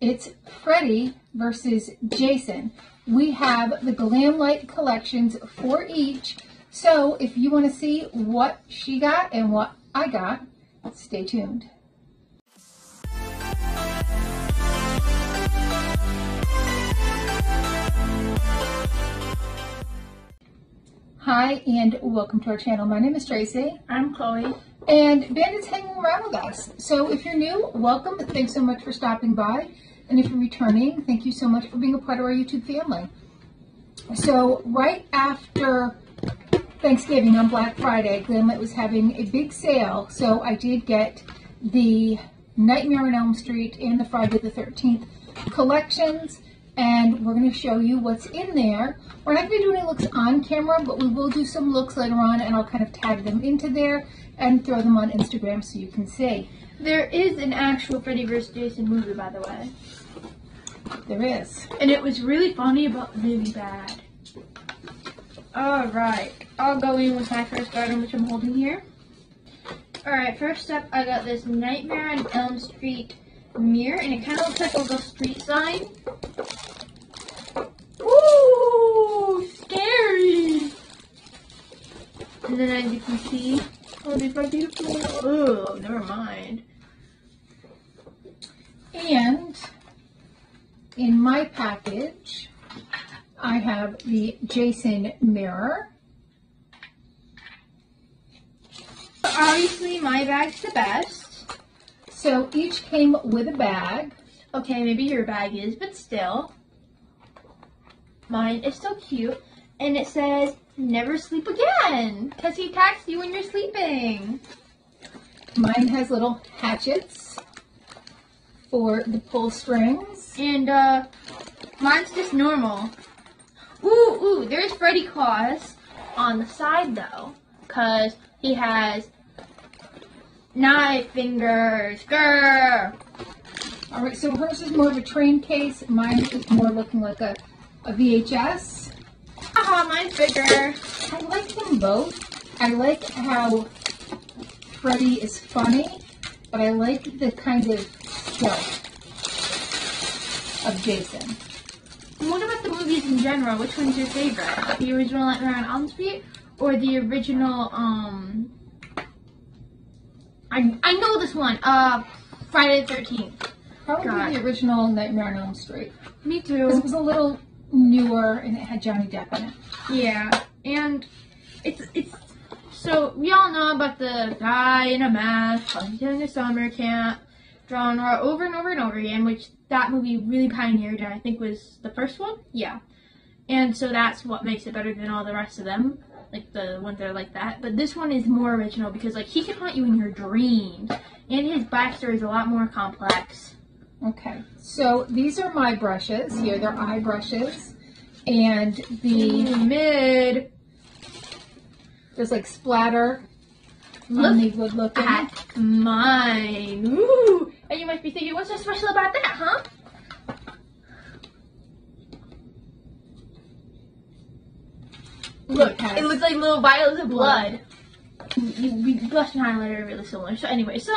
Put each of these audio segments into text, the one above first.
It's Freddy versus Jason. We have the Glamlite collections for each. So if you want to see what she got and what I got, stay tuned. Hi and welcome to our channel. My name is Tracey. I'm Chloe. And Bandit's hanging around with us. So if you're new, welcome. Thanks so much for stopping by. And if you're returning, thank you so much for being a part of our YouTube family. So right after Thanksgiving on Black Friday, Glamlite was having a big sale. So I did get the Nightmare on Elm Street and the Friday the 13th collections and we're going to show you what's in there. We're not going to do any looks on camera, but we will do some looks later on, and I'll kind of tag them into there and throw them on Instagram so you can see. There is an actual Freddy vs. Jason movie, by the way. There is. And it was really funny, but really bad. Alright, I'll go in with my first item, which I'm holding here. Alright, first up, I got this Nightmare on Elm Street mirror, and it kind of looks like a little street sign. Ooh, scary! And then as you can see, oh, beautiful. Oh, never mind. And in my package, I have the Jason mirror. Obviously, my bag's the best. So each came with a bag. Okay, maybe your bag is, but still. Mine is so cute. And it says, never sleep again. Because he attacks you when you're sleeping. Mine has little hatchets for the pull strings. And uh, mine's just normal. Ooh, ooh, there's Freddy claws on the side though. Because he has knife fingers. Grr. All right, so hers is more of a train case. Mine is more looking like a, a VHS. Mine's bigger. I like them both. I like how Freddy is funny, but I like the kind of stealth of Jason. What about the movies in general? Which one's your favorite? The original Nightmare on Elm Street or the original, um... I, I know this one. Uh, Friday the 13th. Probably God. the original Nightmare on Elm Street. Me Because it was a little newer and it had Johnny Depp in it. Yeah, and it's it's so we all know about the guy in a mask in a summer camp genre over and over and over again, which that movie really pioneered. and I think was the first one. Yeah, and so that's what makes it better than all the rest of them, like the ones that are like that. But this one is more original because like he can haunt you in your dreams, and his backstory is a lot more complex. Okay, so these are my brushes. Here, they're eye brushes. And the mid. there's like splatter Look wood looking. at mine. Ooh. And you might be thinking, what's so special about that, huh? Look, has- it looks like little vials of blood. You, you, blush and highlighter are really similar. So anyway, so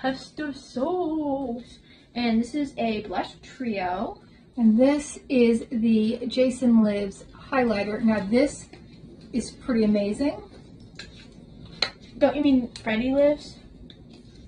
Chest of Souls. And this is a blush trio. And this is the Jason Lives highlighter. Now this is pretty amazing. Don't you mean Freddy lives?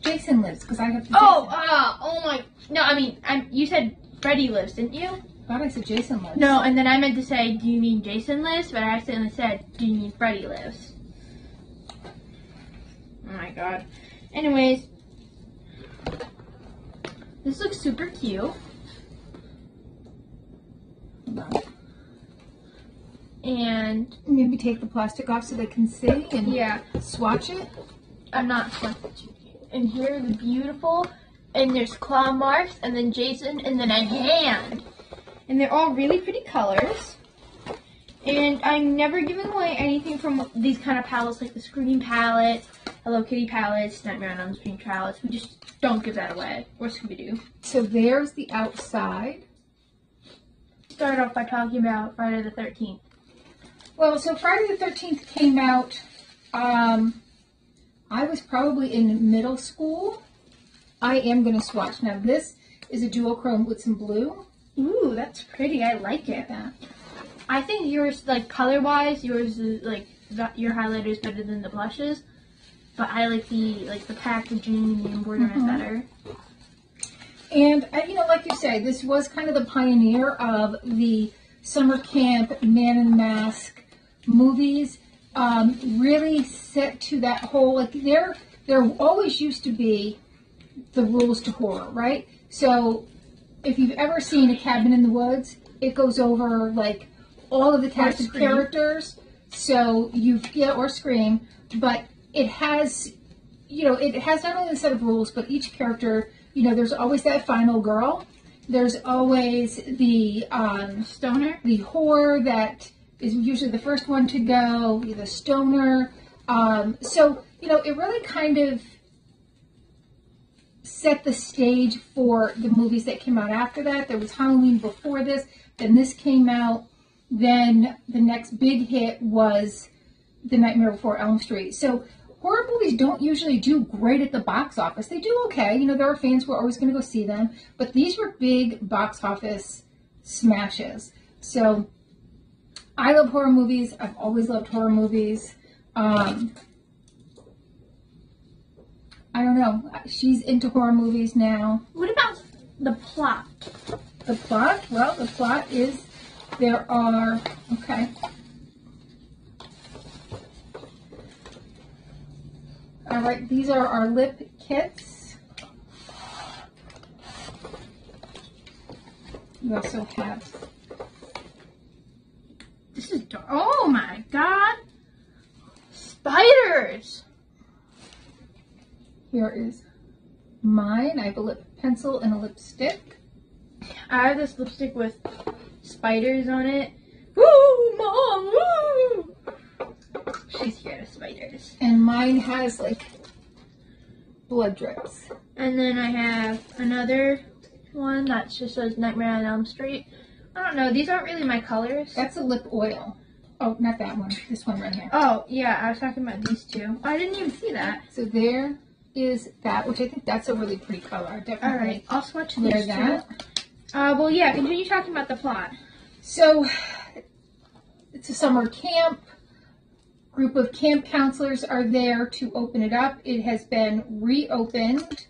Jason Lives, because I have to. Oh, uh, oh my. No, I mean, I, you said Freddy lives, didn't you? thought I said Jason Lives. No, and then I meant to say, do you mean Jason lives? But I accidentally said, do you mean Freddy lives? Oh my god. Anyways, this looks super cute. And Maybe take the plastic off so they can see and yeah, swatch it. I'm not sure. And here the beautiful, and there's claw marks, and then Jason, and then a hand. And they're all really pretty colors. And I'm never giving away anything from these kind of palettes, like the Scream palette, Hello Kitty palettes, Nightmare on Elm Street palettes. We just don't give that away. Or Scooby Doo. So there's the outside. Start off by talking about Friday the 13th. Well, so Friday the 13th came out um, I was probably in middle school. I am going to swatch. Now, this is a duochrome with some blue. Ooh, that's pretty. I like it. Yeah. I think yours, like color wise, yours is like your highlighter is better than the blushes. But I like the like the packaging, and the embroiderment Mhm. better. And, uh, you know, like you say, this was kind of the pioneer of the summer camp man in the mask movies. Um, really set to that whole, like, there, there always used to be the rules to horror, right? So, if you've ever seen A Cabin in the Woods, it goes over, like, all of the cast of characters. So, you've, yeah, or Scream, but it has you know, it has not only a set of rules, but each character, you know, there's always that final girl. There's always the um, Stoner. the whore that is usually the first one to go, the stoner. Um, so, you know, it really kind of set the stage for the movies that came out after that. There was Halloween before this, then this came out, then the next big hit was The Nightmare Before Elm Street. So, horror movies don't usually do great at the box office. They do okay. You know, there are fans who are always going to go see them, but these were big box office smashes. So I love horror movies. I've always loved horror movies. Um, I don't know. She's into horror movies now. What about the plot? The plot? Well, the plot is there are okay. All right, these are our lip kits. We also have This is. Oh my god! Spiders! here is mine. I have a lip pencil and a lipstick. I have this lipstick with spiders on it. Woo, mom, woo! Of spiders. And mine has like blood drips. And then I have another one that just says Nightmare on Elm Street. I don't know. These aren't really my colors. That's a lip oil. Oh, not that one. This one right here. Oh yeah, I was talking about these two. I didn't even see that. So there is that, which I think that's a really pretty color. I All Definitely right, I'll swatch these that. two. Uh, well, yeah. Continue talking about the plot. So it's a summer camp. Group of camp counselors are there to open it up. It has been reopened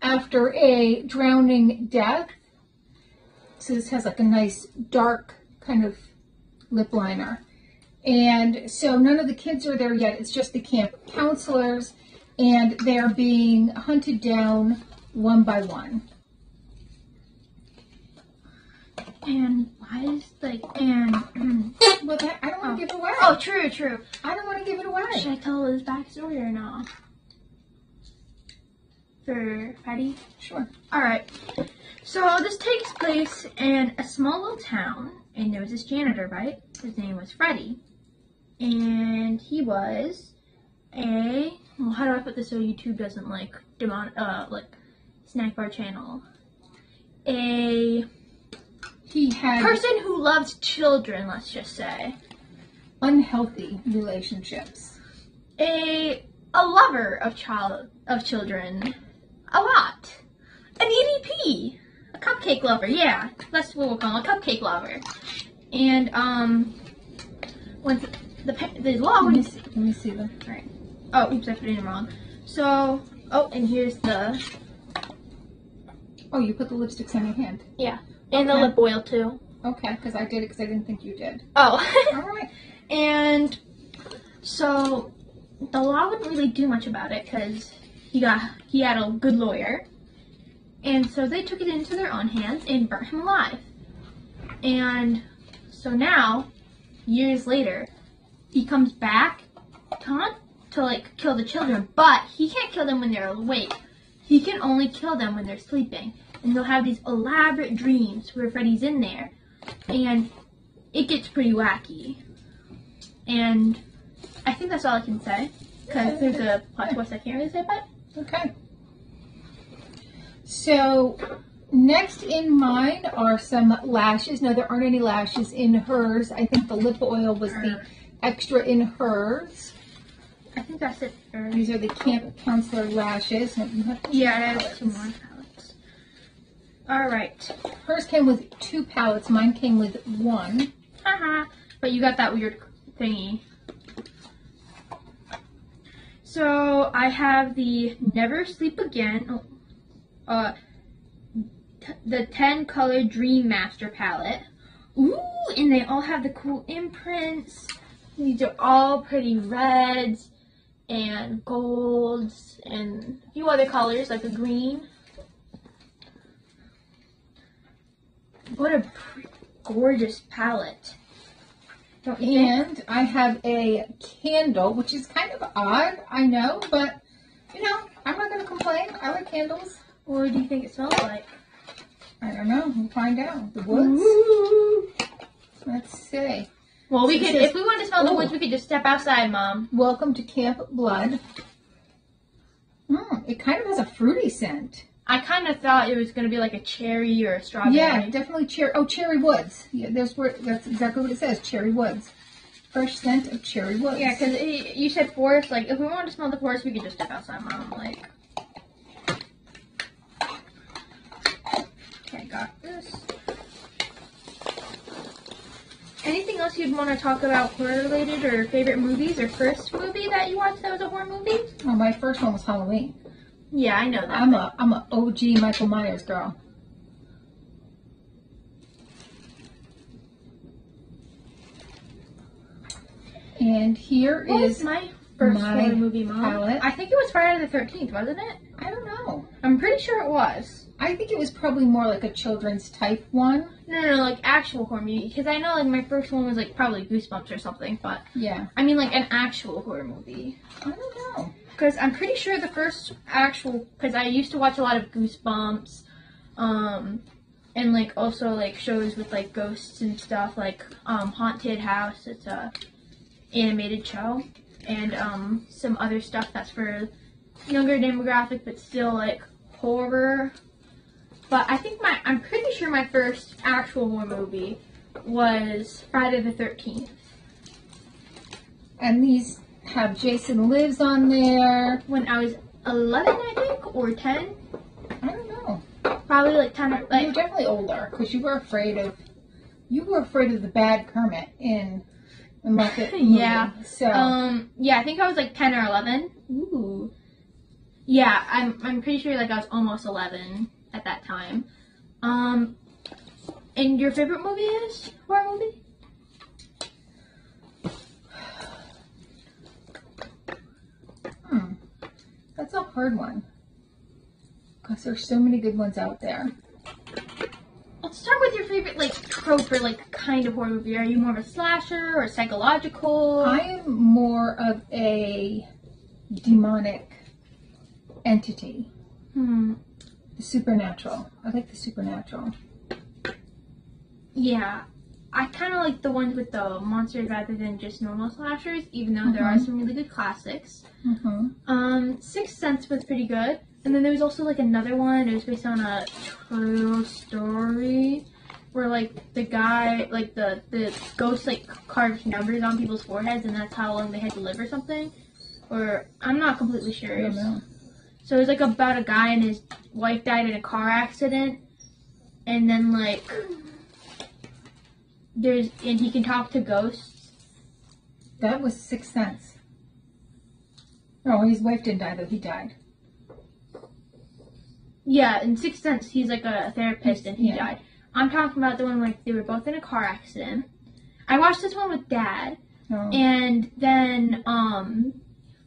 after a drowning death. So this has like a nice dark kind of lip liner. And so none of the kids are there yet. It's just the camp counselors and they're being hunted down one by one. And why is like and mm. Well, that, I don't want to give it away. oh, true, true. I don't want to give it away. Should. I tell his backstory or not? For Freddy? Sure. Alright. So this takes place in a small little town, and there was this janitor, right? His name was Freddy. And he was a well how do I put this so YouTube doesn't like demon uh like snack bar channel. A He had person who loves children, let's just say. unhealthy relationships. a a lover of child of children a lot an edp a cupcake lover yeah that's what we'll call him, a cupcake lover and um when the pa- the law Let me see, let me see them. oh oops i put it in wrong so oh and here's the Oh, you put the lipsticks on your hand. And the Okay. lip oil too Okay, because I did it because I didn't think you did. oh All right. And so the law wouldn't really do much about it because he got he had a good lawyer, and so they took it into their own hands and burnt him alive. And so now, years later, he comes back to to like kill the children, but he can't kill them when they're awake. He can only kill them when they're sleeping, and they'll have these elaborate dreams where Freddy's in there, and it gets pretty wacky. And I think that's all I can say. Because there's a plot twist I can't really say, but Okay. So next in mine are some lashes. No, there aren't any lashes in hers. I think the lip oil was the extra in hers. I think that's it. For... These are the Camp Counselor lashes. No, you have Yeah, I have two more. All right. Hers came with two palettes. Mine came with one. Haha. but you got that weird thingy. So I have the Never Sleep Again. Oh, uh, the 10 color Dream Master palette. Ooh, and they all have the cool imprints. These are all pretty reds and golds and a few other colors like a green. What a gorgeous palette. Don't you think? And I have a candle, which is kind of odd, I know, but you know, I'm not going to complain. I like candles. Or do you think it smells like? I don't know. We'll find out. The woods. Ooh. Let's see. Well, we could, is- if we wanted to smell the woods, we could just step outside, Mom. Welcome to Camp Blood. Mm, it kind of has a fruity scent. I kind of thought it was gonna be like a cherry or a strawberry. Yeah, definitely cherry. Oh, cherry woods. Yeah, there's where that's exactly what it says. Cherry woods. Fresh scent of cherry woods. Yeah, because you said forest. Like, if we wanted to smell the forest, we could just step outside, Mom. Like, okay, got this. Anything else you'd want to talk about horror related or favorite movies or first movie that you watched that was a horror movie? oh, my first one was Halloween. Yeah, I know that. I'm a I'm a OG Michael Myers girl. And here What is my first my horror movie, Mom? palette. I think it was Friday the Thirteenth, wasn't it? I don't know. I'm pretty sure it was. I think it was probably more like a children's type one. No, no, no, like actual horror movie. Because I know like my first one was like probably Goosebumps or something, but Yeah. I mean like an actual horror movie. I don't know. Because I'm pretty sure the first actual, because I used to watch a lot of Goosebumps, um, and like also like shows with like ghosts and stuff, like um, Haunted House. It's a animated show, and um, some other stuff that's for younger demographic, but still like horror. But I think my, I'm pretty sure my first actual horror movie was Friday the Thirteenth. And these have Jason Lives on there. When I was 11, I think, or 10. I don't know. Probably like 10 or you were definitely older because you were afraid of you were afraid of the bad Kermit in in Muppet movie. Yeah. So um yeah, I think I was like 10 or 11. Ooh. Yeah, I'm I'm pretty sure like I was almost 11 at that time. Um and your favorite movie is horror movie? hmm, that's a hard one because there's so many good ones out there. Let's start with your favorite like trope or like kind of horror movie. Are you more of a slasher or psychological? I am more of a demonic entity, hmm. the supernatural. I like the supernatural. Yeah. I kind of like the ones with the monsters rather than just normal slashers, even though there are Mhm. some really good classics. hmm Um, Sixth Sense was pretty good. And then there was also like another one. It was based on a true story where like the guy, like the the ghost, like carves numbers on people's foreheads, and that's how long they had to live or something. Or I'm not completely sure. I don't know. So it was like about a guy and his wife died in a car accident, and then like there's and he can talk to ghosts. That was Sixth Sense. No, his wife didn't die though. He died. Yeah, in Sixth Sense, he's like a therapist and he Yeah. died. I'm talking about the one where they were both in a car accident. I watched this one with dad, No. and then um,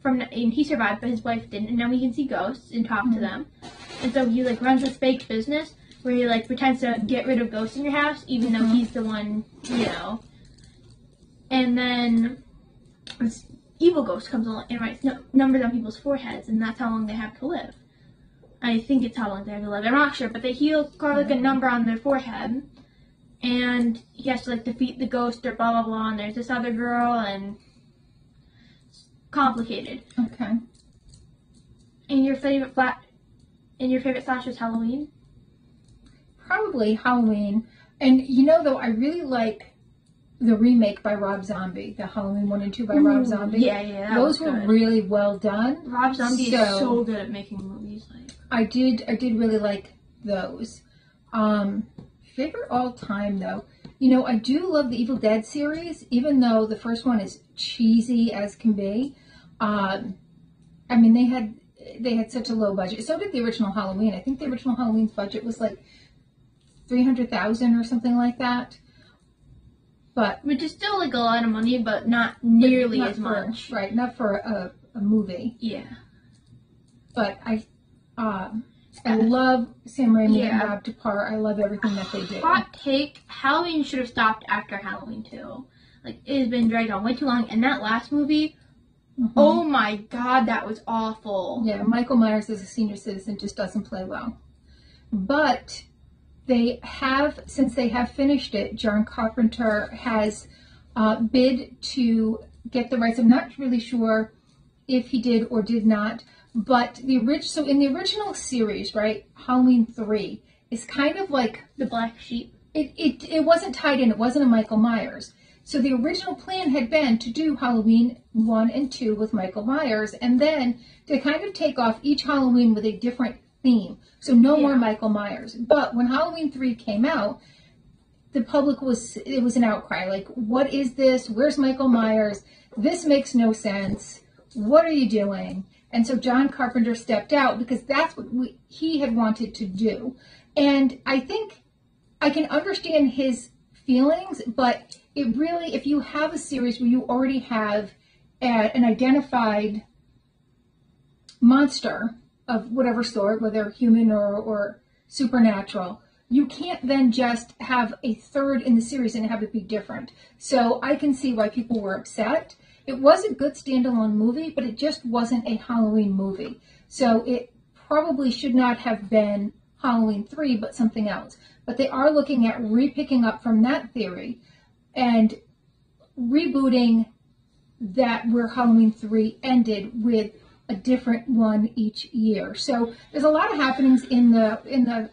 from and he survived, but his wife didn't. And now he can see ghosts and talk to Mhm. them. And so he like runs this fake business where he like pretends to get rid of ghosts in your house, even though Mhm. he's the one, you know. And then this evil ghost comes along and writes no- numbers on people's foreheads, and that's how long they have to live. I think it's how long they have to live. I'm not sure, but they he'll carve like a number on their forehead, and he has to like defeat the ghost or blah blah blah. And there's this other girl, and it's complicated. okay. And your favorite flat, and your favorite slash is Halloween. Probably Halloween. And you know, though, I really like the remake by Rob Zombie, the Halloween one and two by Rob Zombie. Yeah, yeah. Those were good. really well done. Rob Zombie is so- so good at making movies. Like I did I did really like those. Um favorite all time though. You know, I do love the Evil Dead series, even though the first one is cheesy as can be. Um I mean they had they had such a low budget. So did the original Halloween. I think the original Halloween's budget was like three hundred thousand or something like that. But which is still like a lot of money, but not nearly not as for- much. Right, not for a, a movie. Yeah. But I um I love Sam Raimi and Rob Tapert. I love everything that they do. Hot take: Halloween should have stopped after Halloween two. Like it has been dragged on way too long, and that last movie, Mhm. oh my god, that was awful. Yeah, Michael Myers as a senior citizen just doesn't play well. But they have, since they have finished it, John Carpenter has uh, bid to get the rights. I'm not really sure if he did or did not, but the orig- so in the original series, right, Halloween three is kind of like The Black Sheep. it, it, it wasn't tied in. It wasn't a Michael Myers. So the original plan had been to do Halloween 1 and 2 with Michael Myers and then to kind of take off each Halloween with a different theme. So no more Michael Myers. But when Halloween 3 came out, the public was, it was an outcry. Like, what is this? Where's Michael Myers? This makes no sense. What are you doing? And so John Carpenter stepped out because that's what we, he had wanted to do. And I think I can understand his feelings, but it really, if you have a series where you already have an identified monster of whatever sort, whether human or, or supernatural, you can't then just have a third in the series and have it be different. So I can see why people were upset. It was a good standalone movie, but it just wasn't a Halloween movie. So it probably should not have been Halloween 3, but something else. But they are looking at repicking up from that theory and rebooting that where Halloween 3 ended with a different one each year. So there's a lot of happenings in the in the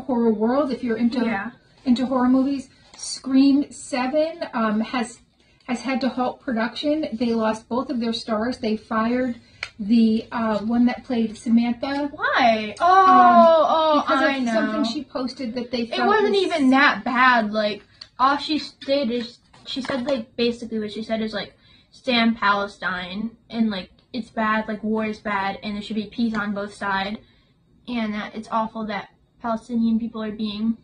horror world if you're into Yeah. into horror movies. Scream 7 um, has has had to halt production. They lost both of their stars. They fired the uh, one that played Samantha Why? Oh, oh, Um, because I of know. something she posted that they it wasn't was- even that bad. Like all she did is she said like basically what she said is like stand Palestine and like it's bad, like war is bad, and there should be peace on both sides, and that it's awful that Palestinian people are being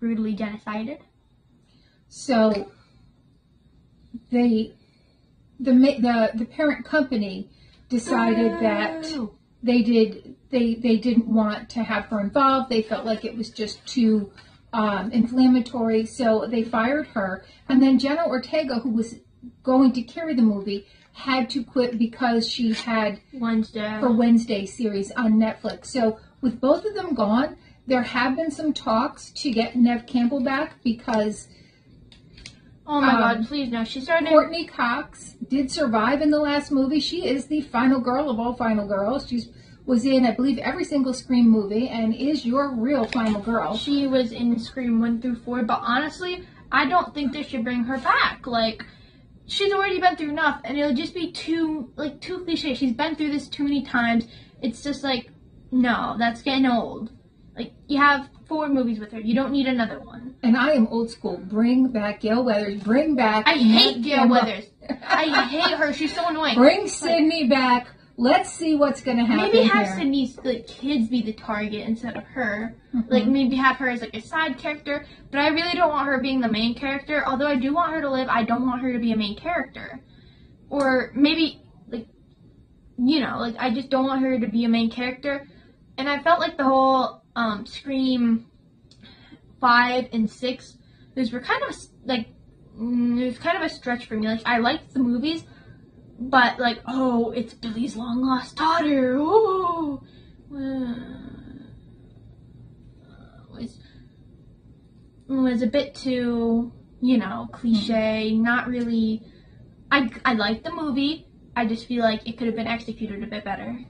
brutally genocided. So they the the the parent company decided that they did they they didn't want to have her involved. They felt like it was just too um, inflammatory, so they fired her. And then Jenna Ortega, who was going to carry the movie, had to quit because she had Wednesday. her Wednesday series on Netflix. So with both of them gone, there have been some talks to get Neve Campbell back because oh my um, god, please no. She started. Courteney Cox did survive in the last movie. She is the final girl of all final girls. She's was in, I believe, every single Scream movie and is your real final girl. She was in Scream 1 through 4, but honestly, I don't think they should bring her back. Like, she's already been through enough, and it'll just be too, like, too cliche. She's been through this too many times. It's just like, no, that's getting old. Like, you have four movies with her. You don't need another one. And I am old school. Bring back Gale Weathers. Bring back. I hate Gale Weathers. I hate her. She's so annoying. Bring Sidney back. Let's see what's gonna happen Maybe have here. Sidney's like kids be the target instead of her. Mhm. Like maybe have her as like a side character, but I really don't want her being the main character. Although I do want her to live, I don't want her to be a main character. Or maybe like you know, like I just don't want her to be a main character. And I felt like the whole um Scream five and six, those were kind of like mm, it was kind of a stretch for me. Like I liked the movies, but like, oh, it's Billy's long lost daughter. Oh, was was a bit too, you know, cliche. Hmm. Not really. I I like the movie. I just feel like it could have been executed a bit better.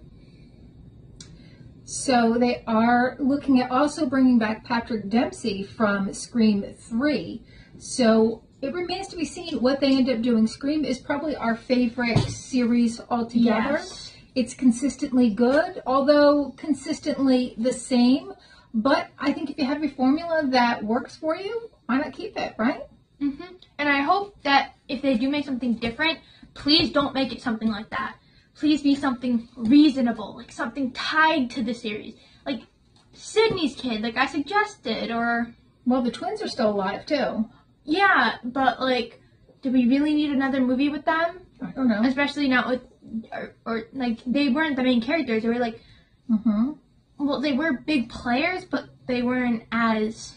So they are looking at also bringing back Patrick Dempsey from Scream 3. So it remains to be seen what they end up doing. Scream is probably our favorite series altogether. Yes. It's consistently good, although consistently the same. But I think if you have a formula that works for you, why not keep it, right? hmm And I hope that if they do make something different, please don't make it something like that. Please be something reasonable, like something tied to the series, like Sidney's kid, like I suggested, or Well, the twins are still alive too. Yeah, but like, do we really need another movie with them? I don't know. Especially not with, or, or like they weren't the main characters. They were like, hmm well, they were big players, but they weren't as.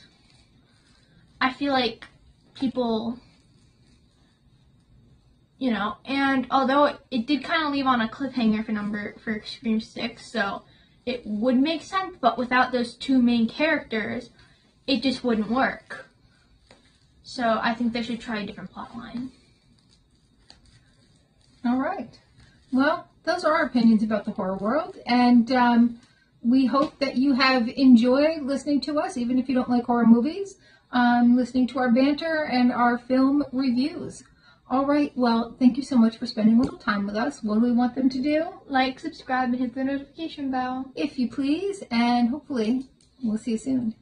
I feel like people, you know, and although it, it did kind of leave on a cliffhanger for number for Scream Six, so it would make sense, but without those two main characters, it just wouldn't work. So I think they should try a different plot line. All right. Well, those are our opinions about the horror world, and um, we hope that you have enjoyed listening to us, even if you don't like horror movies, um, listening to our banter and our film reviews. All right. Well, thank you so much for spending a little time with us. What do we want them to do? Like, subscribe, and hit the notification bell. If you please, and hopefully, we'll see you soon.